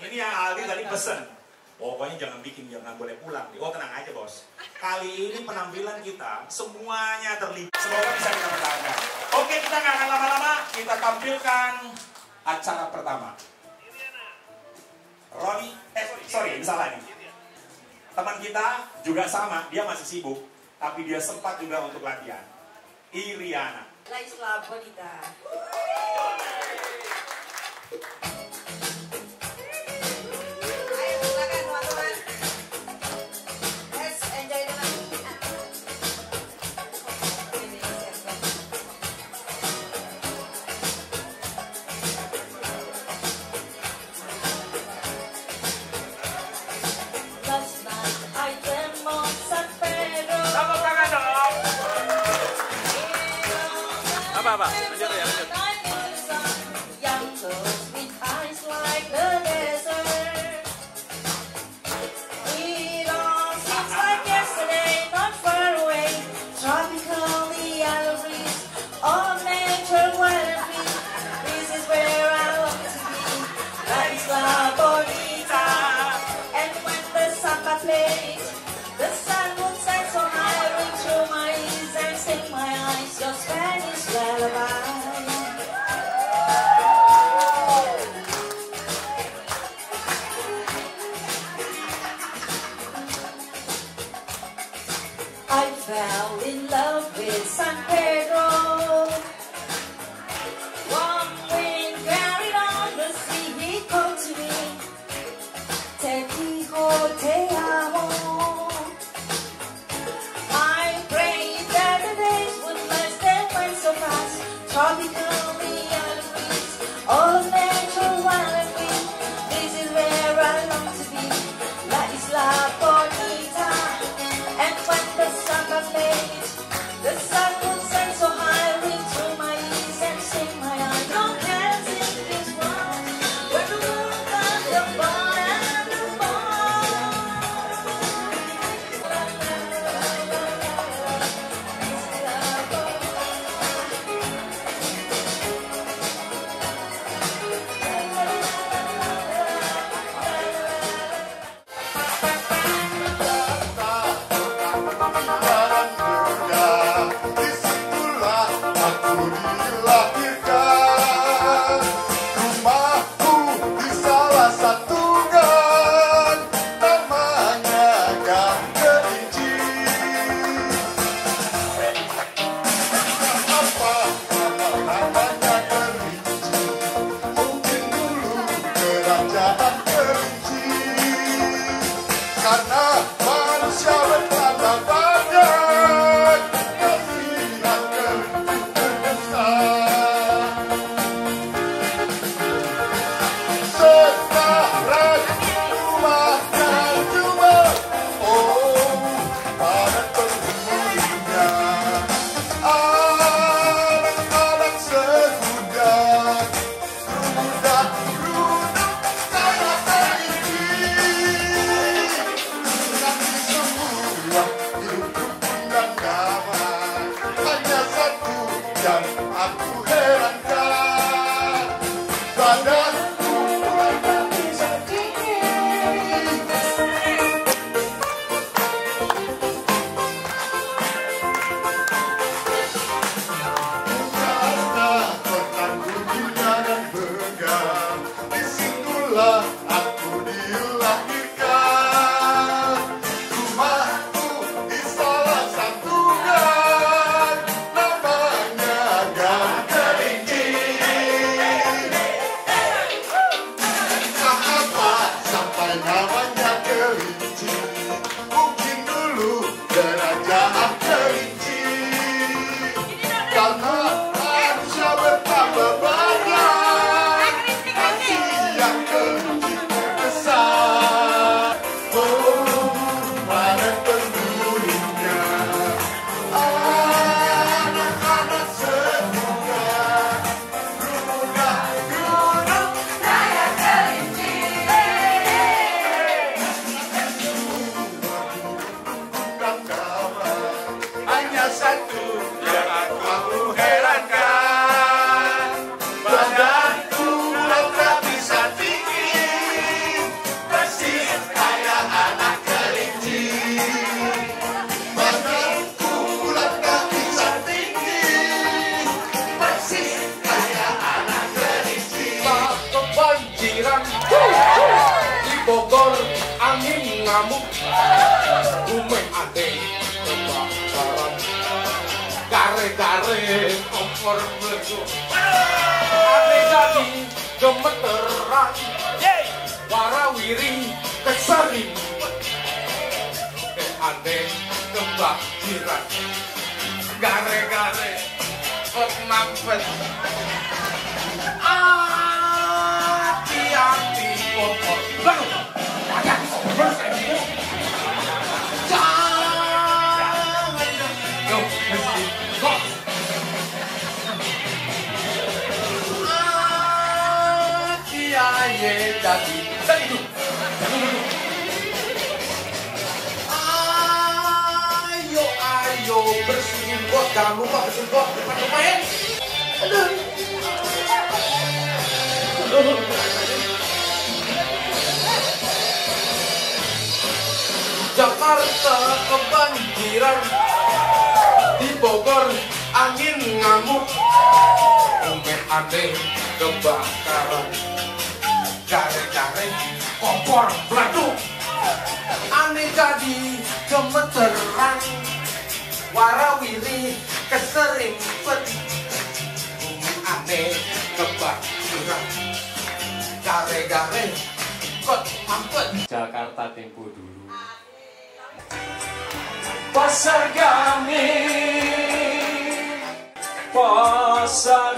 Ini yang Aldi tadi pesen. Pokoknya jangan bikin, jangan boleh pulang. Oh tenang aja bos. Kali ini penampilan kita semuanya terlibat. Semoga bisa kita pertahankan. Oke kita nggak akan lama-lama. Kita tampilkan acara pertama. Roni, eh sorry ini salah nih. Teman kita juga sama, dia masih sibuk. Tapi dia sempat juga untuk latihan. Iriana. La Isla Bonita. ばば jahat wonder girl in the Umeh ade kebakaran. Kare-kare kompor meledu Ade jadi gemeteran. Warawiri keserim Ke ade kebakiran Gare-gare kot mampet. Hati-hati kompor. Lalu jadi Tadi itu Ayo, ayo bersihin got Jangan lupa bersihin got Depan rumah ya. Aduh Jakarta kebanjiran. Di Bogor angin ngamuk. Umeh aneh kebakaran. Gare-gare kompor beladuk Aneh jadi gemeteran. Warawiri keserimpet Umeh aneh kebakaran. Gare-gare kot mampet Jakarta tempo dulu Pasar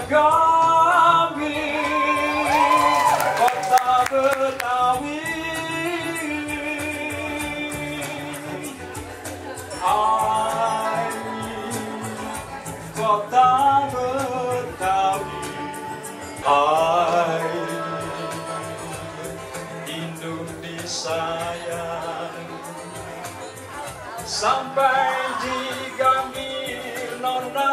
Gambir Kota Betawi Hai Kota Betawi Hai Indonesia sampai di Gambir Nona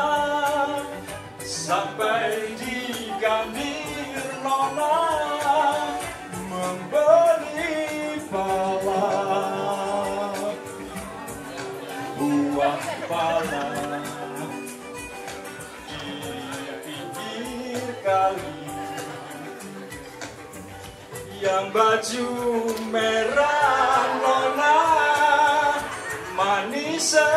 sampai di Gambir Nona membeli pala. Buah pala. Di pinggir kali. Yang baju merah nona cercarem.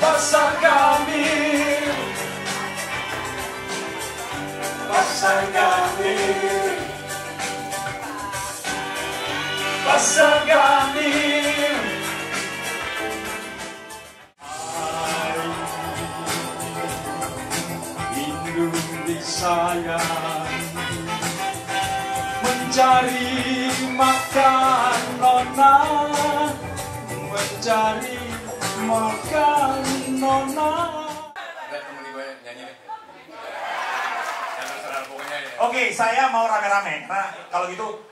Passa caminho, passa caminho, passa caminho. Ai. Mencari makan nona mencari makan nona Ya Oke, saya mau rame-rame. Nah, kalau gitu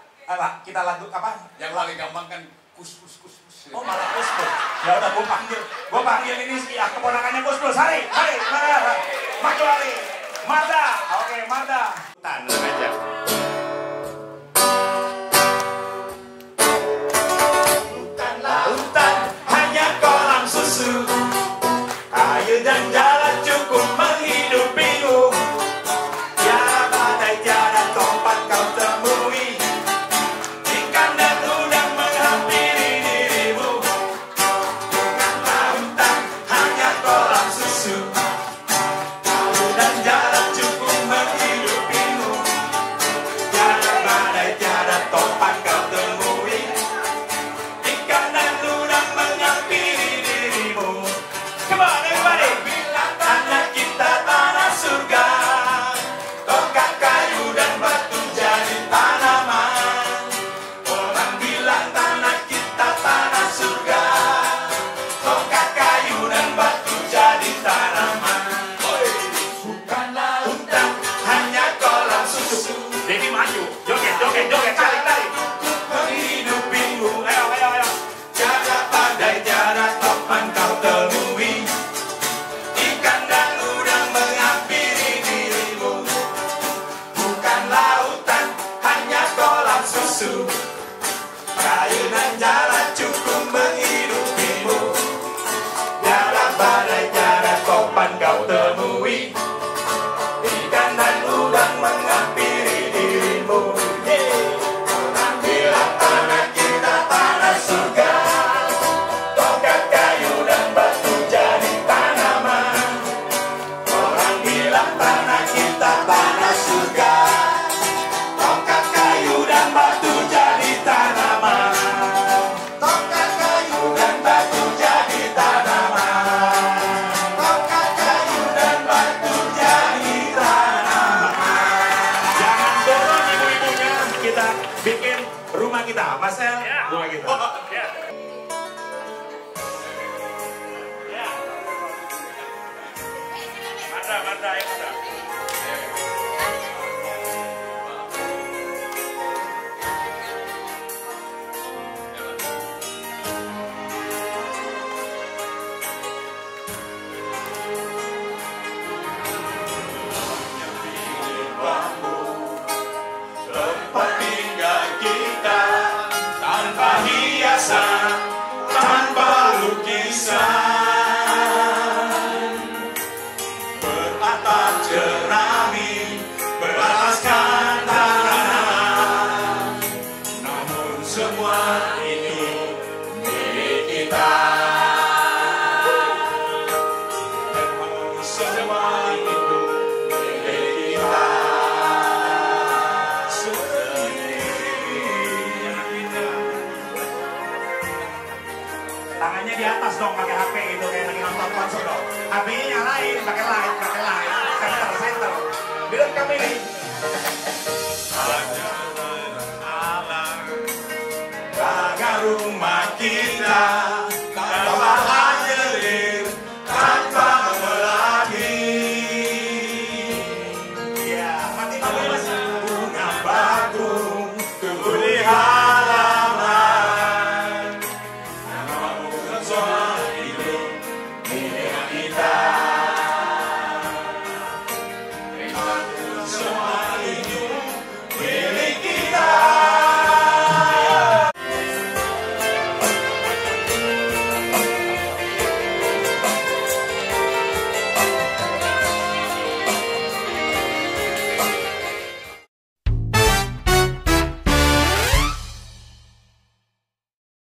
kita lagu apa? Yang paling gampang kan kus kus kus kus Oh malah Gus Plus. Ya udah gue panggil, gue panggil ini si ya, keponakannya Gus Plus. Hari, hari, mana? Maju hari. Marda, oke Marda. Hutan aja. suit. Are you done? done? myself? Yeah. When I get. semua itu milik kita. Semua itu milik kita. Tangannya di atas dong pakai HP itu kayak lagi nonton konser dong. HP-nya nyalain pakai light, pakai light, center, center. Bilang kami ini